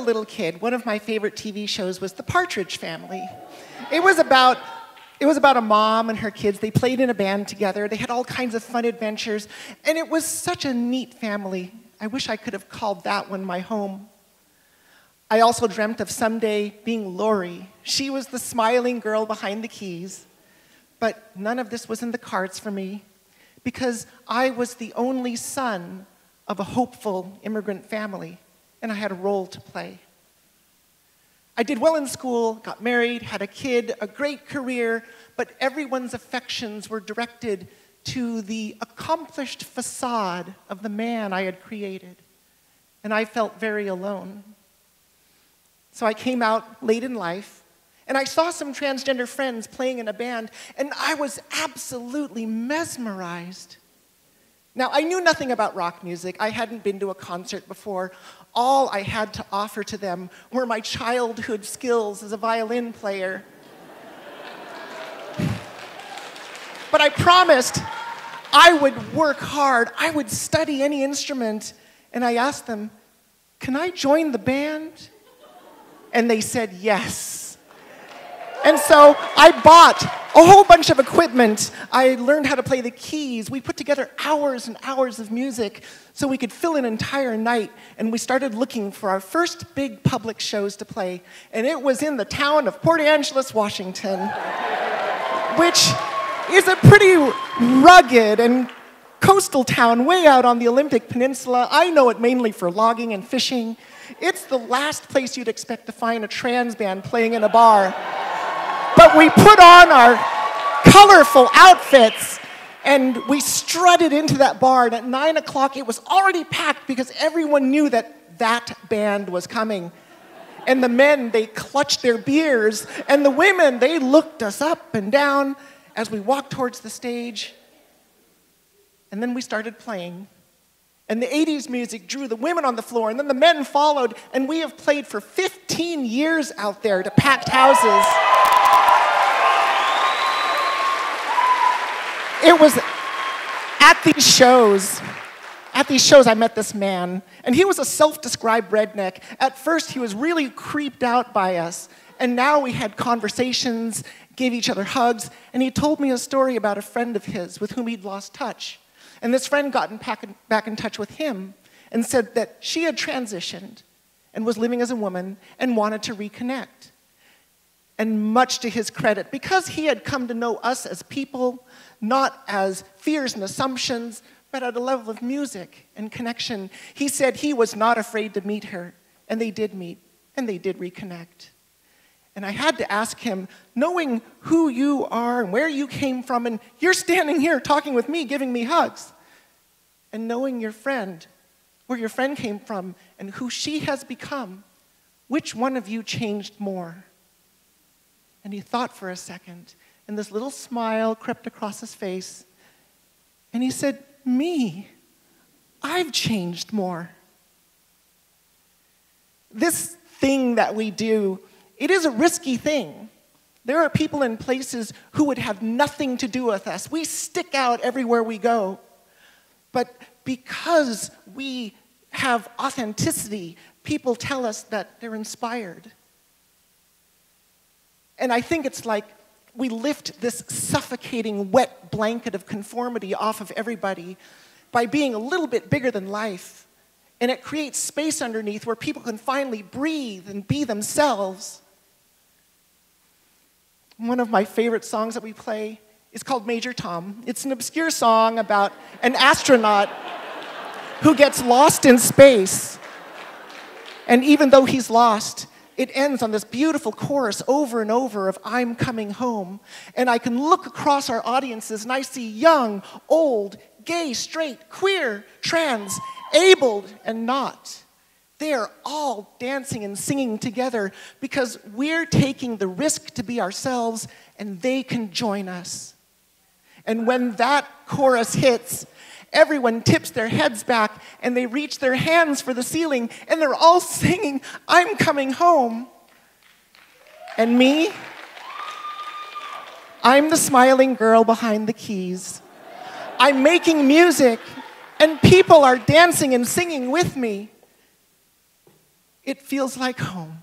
little kid, one of my favorite TV shows was The Partridge Family. It was about it was about a mom and her kids. They played in a band together. They had all kinds of fun adventures, and it was such a neat family. I wish I could have called that one my home. I also dreamt of someday being Laurie. She was the smiling girl behind the keys. But none of this was in the cards for me because I was the only son of a hopeful immigrant family, and I had a role to play. I did well in school, got married, had a kid, a great career, but everyone's affections were directed to the accomplished facade of the man I had created. And I felt very alone. So I came out late in life, and I saw some transgender friends playing in a band, and I was absolutely mesmerized. Now, I knew nothing about rock music. I hadn't been to a concert before. All I had to offer to them were my childhood skills as a violin player. but I promised I would work hard, I would study any instrument. And I asked them, Can I join the band? And they said yes. And so I bought a whole bunch of equipment. I learned how to play the keys. We put together hours and hours of music so we could fill an entire night. And we started looking for our first big public shows to play. And it was in the town of Port Angeles, Washington, which is a pretty rugged and coastal town way out on the Olympic Peninsula. I know it mainly for logging and fishing. It's the last place you'd expect to find a trans band playing in a bar. But we put on our colorful outfits and we strutted into that bar. And at nine o'clock, it was already packed because everyone knew that that band was coming. And the men, they clutched their beers. And the women, they looked us up and down as we walked towards the stage. And then we started playing. And the 80s music drew the women on the floor, and then the men followed. And we have played for 15 years out there to packed houses. It was at these shows. At these shows, I met this man, and he was a self described redneck. At first, he was really creeped out by us, and now we had conversations, gave each other hugs, and he told me a story about a friend of his with whom he'd lost touch. And this friend got in back in touch with him and said that she had transitioned and was living as a woman and wanted to reconnect. And much to his credit, because he had come to know us as people, not as fears and assumptions, but at a level of music and connection. He said he was not afraid to meet her, and they did meet, and they did reconnect. And I had to ask him, knowing who you are and where you came from, and you're standing here talking with me, giving me hugs, and knowing your friend, where your friend came from, and who she has become, which one of you changed more? And he thought for a second, and this little smile crept across his face. And he said, Me, I've changed more. This thing that we do, it is a risky thing. There are people in places who would have nothing to do with us. We stick out everywhere we go. But because we have authenticity, people tell us that they're inspired. And I think it's like we lift this suffocating wet blanket of conformity off of everybody by being a little bit bigger than life. And it creates space underneath where people can finally breathe and be themselves. One of my favorite songs that we play is called Major Tom. It's an obscure song about an astronaut who gets lost in space. And even though he's lost, it ends on this beautiful chorus over and over of I'm coming home. And I can look across our audiences and I see young, old, gay, straight, queer, trans, abled, and not. They are all dancing and singing together because we're taking the risk to be ourselves and they can join us. And when that chorus hits, Everyone tips their heads back and they reach their hands for the ceiling and they're all singing, I'm coming home. And me? I'm the smiling girl behind the keys. I'm making music and people are dancing and singing with me. It feels like home.